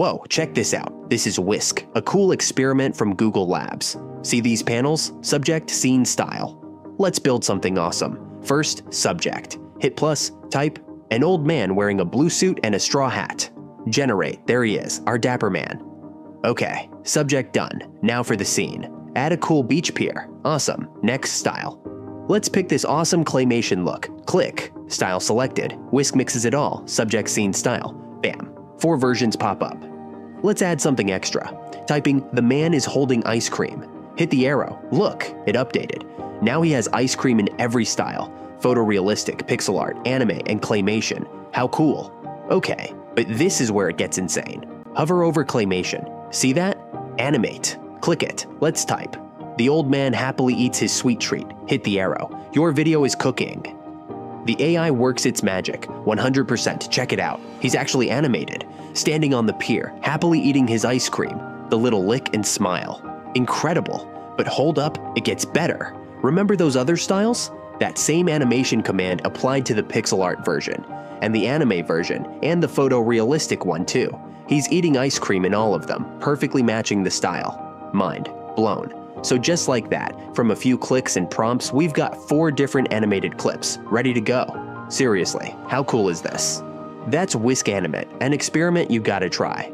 Whoa, check this out. This is Whisk, a cool experiment from Google Labs. See these panels? Subject, scene, style. Let's build something awesome. First, subject. Hit plus, type, an old man wearing a blue suit and a straw hat. Generate, there he is, our dapper man. Okay, subject done. Now for the scene. Add a cool beach pier. Awesome. Next style. Let's pick this awesome claymation look. Click. Style selected. Whisk mixes it all. Subject scene style. Bam. Four versions pop up. Let's add something extra. Typing, the man is holding ice cream. Hit the arrow. Look, it updated. Now he has ice cream in every style. Photorealistic, pixel art, anime, and claymation. How cool. Okay, but this is where it gets insane. Hover over claymation. See that? Animate. Click it. Let's type. The old man happily eats his sweet treat. Hit the arrow. Your video is cooking. The AI works its magic, 100%. Check it out. He's actually animated, standing on the pier, happily eating his ice cream, the little lick and smile. Incredible. But hold up, it gets better. Remember those other styles? That same animation command applied to the pixel art version, and the anime version, and the photorealistic one too. He's eating ice cream in all of them, perfectly matching the style. Mind blown. So just like that, from a few clicks and prompts, we've got four different animated clips, ready to go. Seriously, how cool is this? That's Whisk Animate, an experiment you gotta try.